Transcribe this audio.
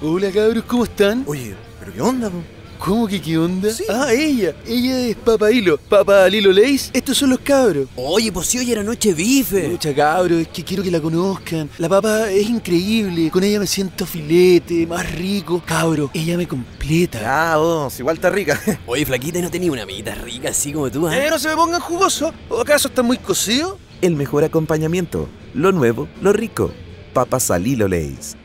Hola cabros, ¿cómo están? Oye, ¿pero qué onda, po? ¿Cómo que qué onda? Sí. Ah, ella. Ella es Papa Hilo. Papa Lilo Leis. Estos son los cabros. Oye, pues si hoy era noche bife. Mucha cabros, es que quiero que la conozcan. La papa es increíble. Con ella me siento filete, más rico. Cabro, ella me completa. Ah, vos, igual está rica. Oye, flaquita, ¿no tenía una amiguita rica así como tú, Eh, Eh, no se me pongan jugoso. ¿O acaso están muy cocidos? El mejor acompañamiento, lo nuevo, lo rico. Papas salilo hilo Lays.